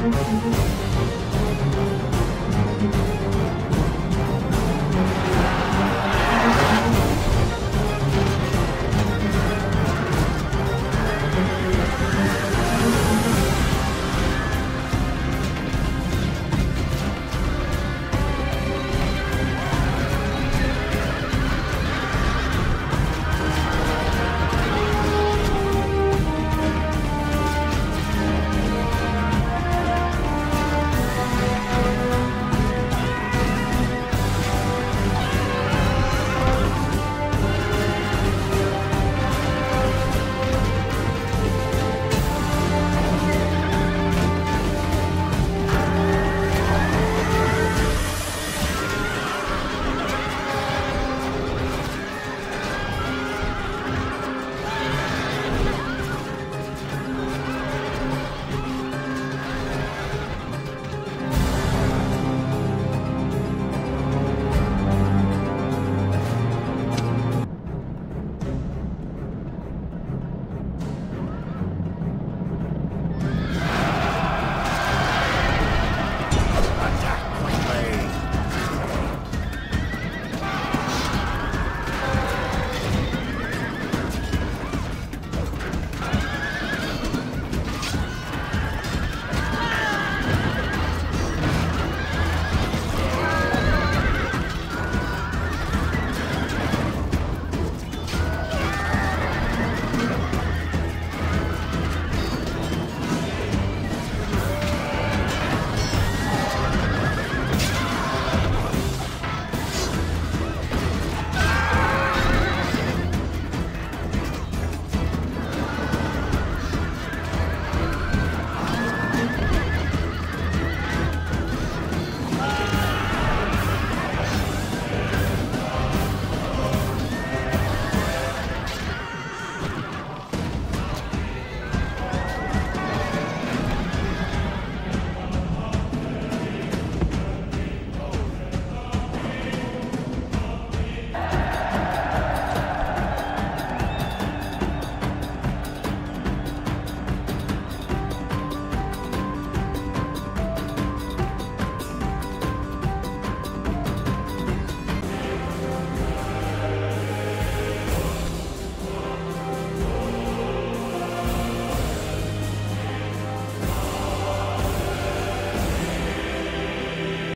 Música